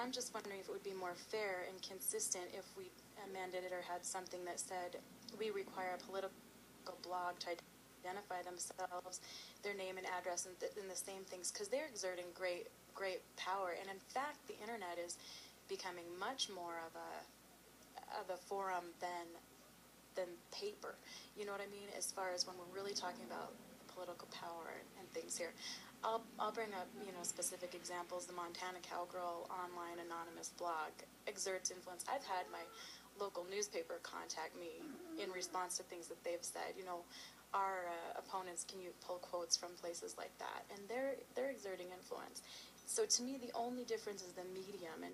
I'm just wondering if it would be more fair and consistent if we amended it or had something that said we require a political blog to identify themselves, their name and address, and, th- and the same things, because they're exerting great, great power. And in fact, the internet is becoming much more of a of a forum than than paper. You know what I mean? As far as when we're really talking about political power and, and things here. I'll, I'll bring up, you know, specific examples. The Montana Cowgirl online anonymous blog exerts influence. I've had my local newspaper contact me in response to things that they've said. You know, our uh, opponents, can you pull quotes from places like that? And they're they're exerting influence. So to me, the only difference is the medium, and